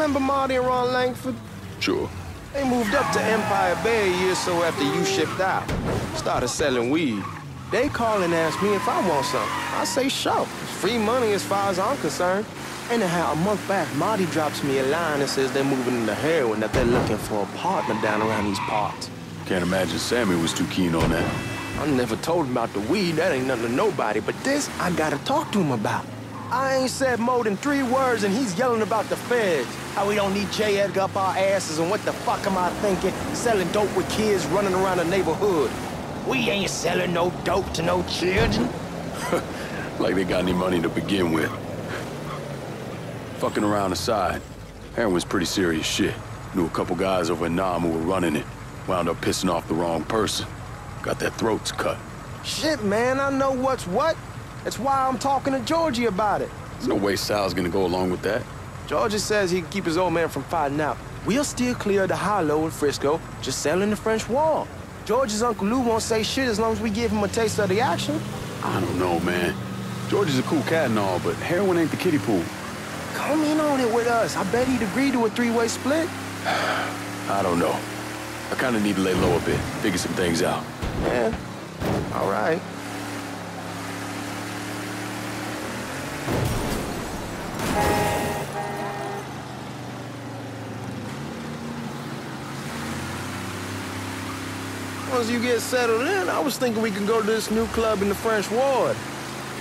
Remember Marty and Ron Langford? Sure. They moved up to Empire Bay a year or so after you shipped out. Started selling weed. They call and ask me if I want some. I say sure. It's free money as far as I'm concerned. Anyhow, a month back, Marty drops me a line and says they're moving into heroin, that they're looking for a partner down around these parts. Can't imagine Sammy was too keen on that. I never told him about the weed, that ain't nothing to nobody, but this I gotta talk to him about. I ain't said more than three words and he's yelling about the feds. How we don't need J. Edgar up our asses and what the fuck am I thinking? Selling dope with kids running around the neighborhood. We ain't selling no dope to no children. like they got any money to begin with. Fucking around aside, heroin's pretty serious shit. Knew a couple guys over in Nam who were running it. Wound up pissing off the wrong person. Got their throats cut. Shit, man, I know what's what. That's why I'm talking to Georgie about it. There's no way Sal's gonna go along with that. Georgie says he can keep his old man from fighting out. We'll still clear the hollow in Frisco, just selling the French Ward. George's Uncle Lou won't say shit as long as we give him a taste of the action. I don't know, man. George is a cool cat and all, but heroin ain't the kiddie pool. Come in on it with us. I bet he'd agree to a three-way split. I don't know. I kind of need to lay low a bit, figure some things out. Yeah, all right. Once you get settled in, I was thinking we could go to this new club in the French Ward.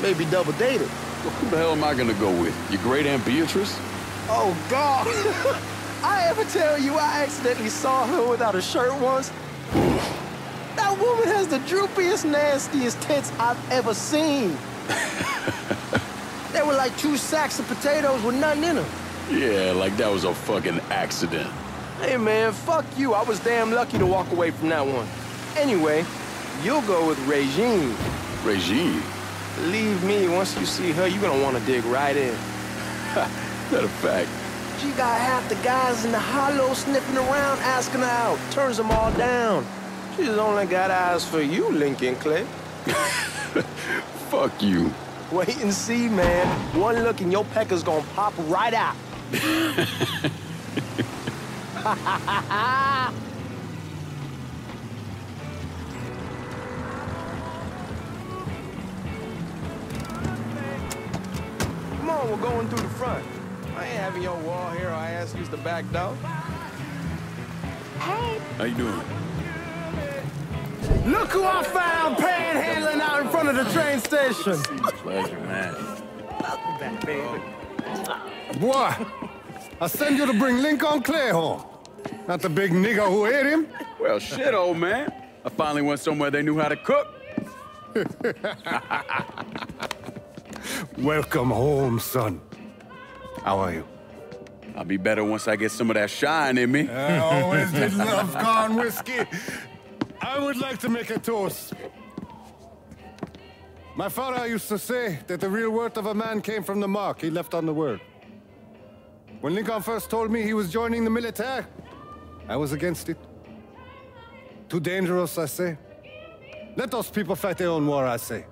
Maybe double date it. Well, who the hell am I gonna go with? Your great Aunt Beatrice? Oh, God. I ever tell you I accidentally saw her without a shirt once? that woman has the droopiest, nastiest tits I've ever seen. they were like two sacks of potatoes with nothing in them. Yeah, like that was a fucking accident. Hey, man, fuck you. I was damn lucky to walk away from that one. Anyway, you'll go with Regine. Regine? Believe me, once you see her, you're gonna want to dig right in. that a fact? She got half the guys in the hollow sniffing around, asking her out. Turns them all down. She's only got eyes for you, Lincoln Clay. Fuck you. Wait and see, man. One look and your pecker's gonna pop right out. on, we're going through the front. I ain't having your wall here. I ask you the back door. Hey. How you doing? Look who I found panhandling out in front of the train station. Pleasure, man. Welcome back, baby. Boy, I send you to bring Lincoln Clay home. Not the big nigger who ate him. Well, shit, old man. I finally went somewhere they knew how to cook. Welcome home, son. How are you? I'll be better once I get some of that shine in me. I always did love corn whiskey. I would like to make a toast. My father used to say that the real worth of a man came from the mark he left on the world. When Lincoln first told me he was joining the military, I was against it. Too dangerous, I say. Let those people fight their own war, I say.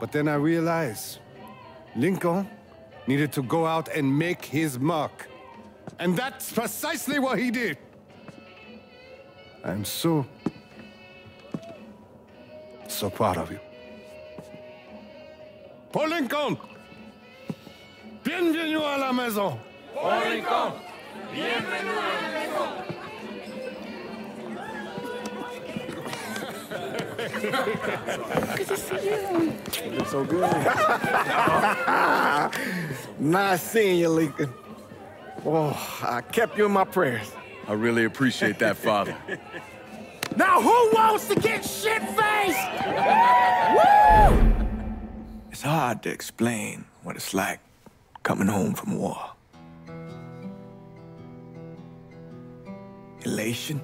But then I realized Lincoln needed to go out and make his mark. And that's precisely what he did. I'm so, so proud of you. Paul Lincoln! Bienvenue à la maison! Paul Lincoln! Bienvenue à la maison! Good to see you. You look so good. nice seeing you, Lincoln. Oh, I kept you in my prayers. I really appreciate that, Father. Now who wants to get shit-faced? Woo! It's hard to explain what it's like coming home from war. Elation,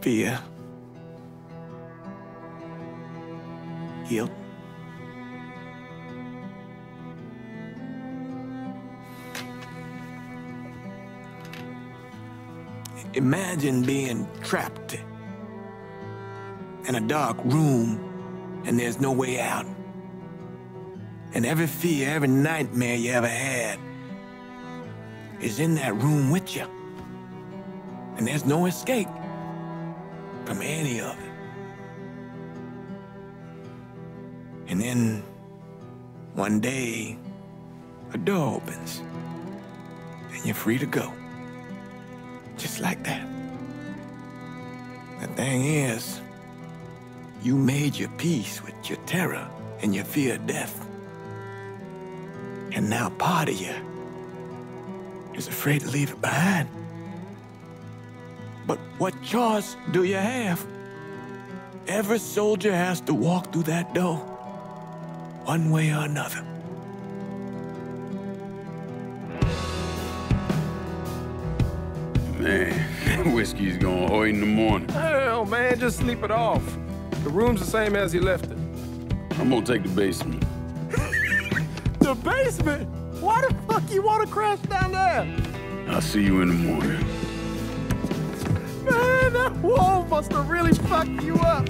fear, guilt. Imagine being trapped in a dark room and there's no way out. And every fear, every nightmare you ever had is in that room with you. And there's no escape from any of it. And then one day, a door opens and you're free to go. Just like that. The thing is, you made your peace with your terror and your fear of death. And now part of you is afraid to leave it behind. But what choice do you have? Every soldier has to walk through that door, one way or another. Man, whiskey's gonna hoy in the morning. Hell, man, just sleep it off. The room's the same as you left it. I'm gonna take the basement. The basement? Why the fuck you want to crash down there? I'll see you in the morning. Man, that wall must have really fucked you up.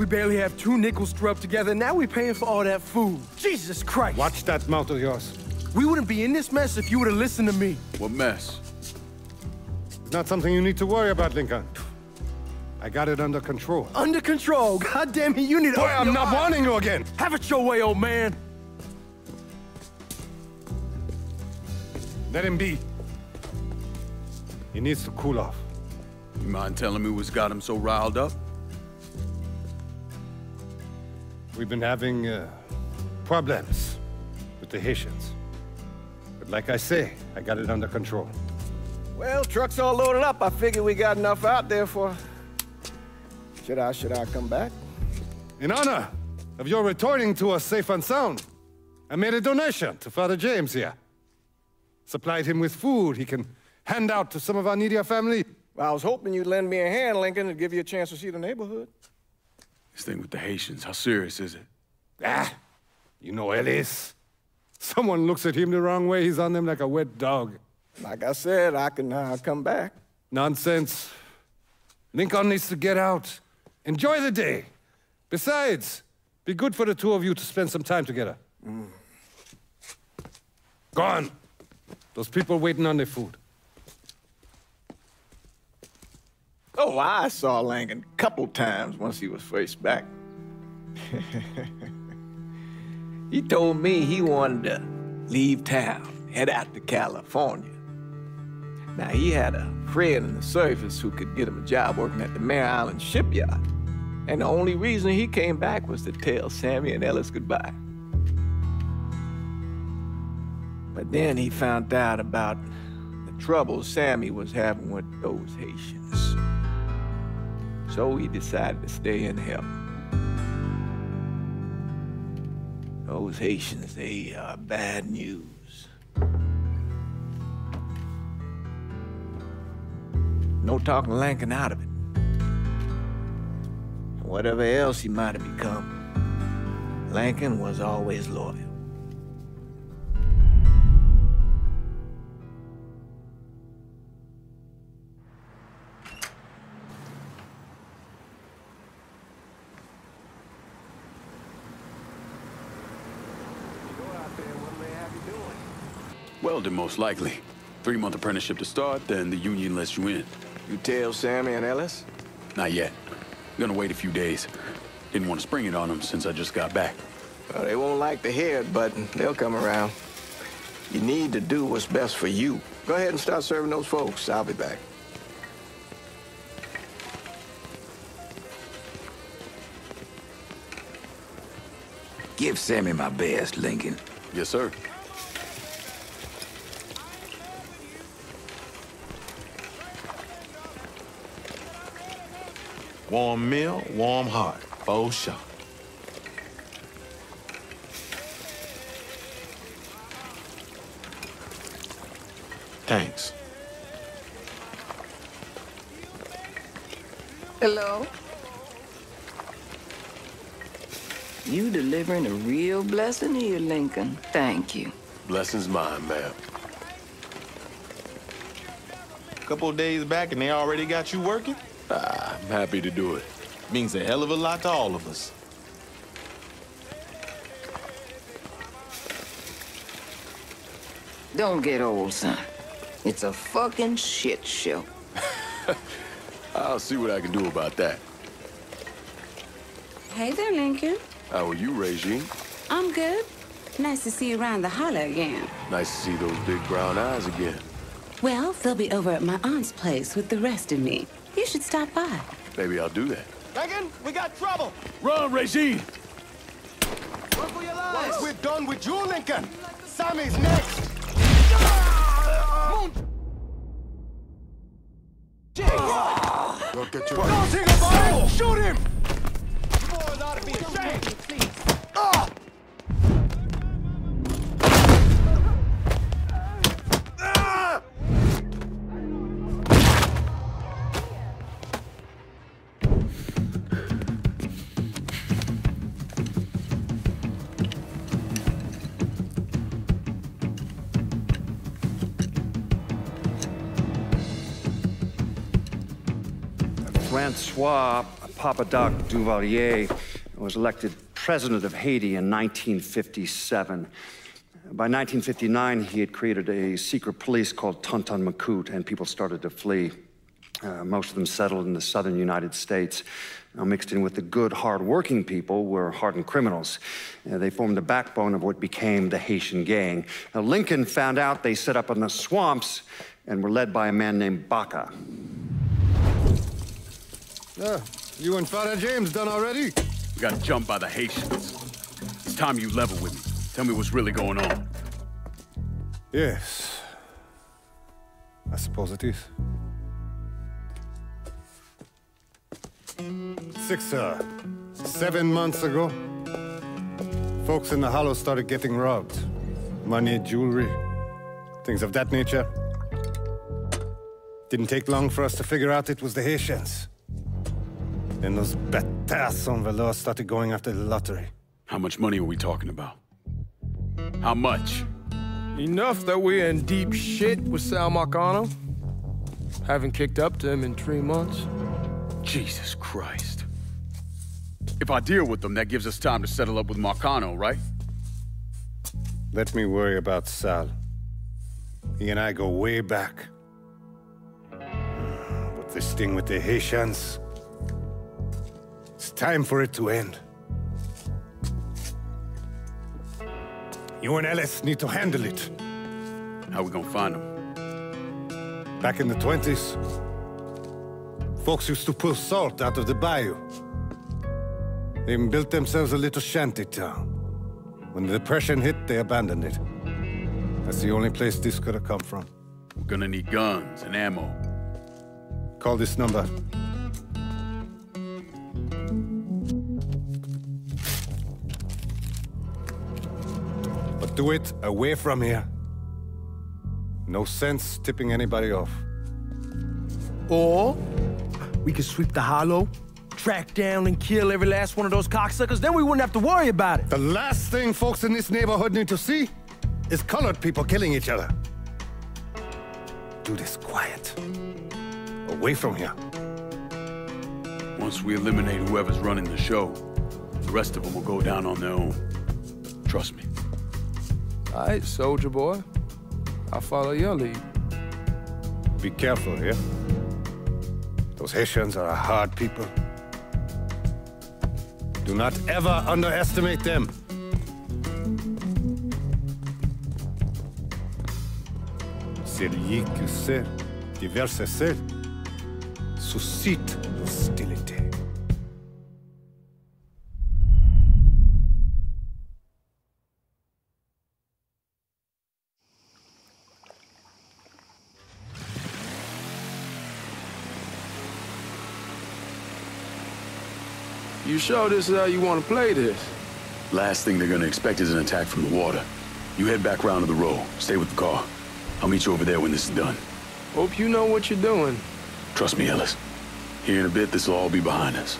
We barely have two nickels to rub together. Now we're paying for all that food. Jesus Christ. Watch that mouth of yours. We wouldn't be in this mess if you would have listened to me. What mess? It's not something you need to worry about, Lincoln. I got it under control. Under control. God damn it, you need to Boy, I'm not eyes. warning you again. Have it your way, old man. Let him be. He needs to cool off. You mind telling me what's got him so riled up? We've been having uh, problems with the Haitians. But like I say, I got it under control. Well, truck's all loaded up. I figure we got enough out there for... Should I, should I come back? In honor of your returning to us safe and sound, I made a donation to Father James here. Supplied him with food he can hand out to some of our needier family. Well, I was hoping you'd lend me a hand, Lincoln, and give you a chance to see the neighborhood. This thing with the Haitians, how serious is it? Ah, you know Ellis. Someone looks at him the wrong way, he's on them like a wet dog. Like I said, I can uh, come back. Nonsense. Lincoln needs to get out. Enjoy the day. Besides, be good for the two of you to spend some time together. Mm. Go on. Those people waiting on their food. Oh, I saw Lincoln a couple times once he was first back. he told me he wanted to leave town, head out to California. Now, he had a friend in the service who could get him a job working at the Mare Island shipyard. And the only reason he came back was to tell Sammy and Ellis goodbye. But then he found out about the trouble Sammy was having with those Haitians. So he decided to stay and help. Those Haitians, they are bad news. No talking Lincoln out of it. Whatever else he might have become, Lincoln was always loyal. Welding, most likely. Three-month apprenticeship to start, then the union lets you in. You tell Sammy and Ellis? Not yet. Gonna wait a few days. Didn't want to spring it on them since I just got back. Well, they won't like to hear it, but they'll come around. You need to do what's best for you. Go ahead and start serving those folks. I'll be back. Give Sammy my best, Lincoln. Yes, sir. Warm meal, warm heart. Faux sure. Thanks. Hello? You delivering a real blessing here, Lincoln. Thank you. Blessing's mine, ma'am. Couple days back and they already got you working? Ah, I'm happy to do it. Means a hell of a lot to all of us. Don't get old, son. It's a fucking shit show. I'll see what I can do about that. Hey there, Lincoln. How are you, Regine? I'm good. Nice to see you around the holler again. Nice to see those big brown eyes again. Well, they'll be over at my aunt's place with the rest of me. You should stop by. Maybe I'll do that. Megan, we got trouble! Run, Regine! Run for your lives! We're done with you, Lincoln! Sammy's next! Don't get your... Don't take a bottle! Shoot him! You boys ought to be ashamed! Ah! Francois Papa Doc Duvalier was elected president of Haiti in 1957. By 1959, he had created a secret police called Tonton Macoute, and people started to flee. Uh, most of them settled in the southern United States. Now, mixed in with the good, hard-working people were hardened criminals. Uh, they formed the backbone of what became the Haitian gang. Now, Lincoln found out they set up in the swamps and were led by a man named Baka. Ah, you and Father James done already? We got jumped by the Haitians. It's time you level with me. Tell me what's really going on. Yes. I suppose it is. Six, uh, seven months ago, folks in the Hollow started getting robbed. Money, jewelry, things of that nature. Didn't take long for us to figure out it was the Haitians. Then those bâtards on Velour started going after the lottery. How much money are we talking about? How much? Enough that we're in deep shit with Sal Marcano. Haven't kicked up to him in three months. Jesus Christ. If I deal with them, that gives us time to settle up with Marcano, right? Let me worry about Sal. He and I go way back. But this thing with the Haitians... It's time for it to end. You and Ellis need to handle it. How we gonna find them? Back in the 20s, folks used to pull salt out of the bayou. They even built themselves a little shanty town. When the Depression hit, they abandoned it. That's the only place this could have come from. We're gonna need guns and ammo. Call this number. Do it away from here. No sense tipping anybody off. Or we could sweep the hollow, track down and kill every last one of those cocksuckers, then we wouldn't have to worry about it. The last thing folks in this neighborhood need to see is colored people killing each other. Do this quiet. Away from here. Once we eliminate whoever's running the show, the rest of them will go down on their own. Trust me. All right, soldier boy. I'll follow your lead. Be careful here. Those Haitians are a hard people. Do not ever underestimate them. Celui qui sait diverser seul suscite l'hostilité. Sure this is how you want to play this? Last thing they're gonna expect is an attack from the water. You head back round to the row. Stay with the car. I'll meet you over there when this is done. Hope you know what you're doing. Trust me, Ellis. Here in a bit, this will all be behind us.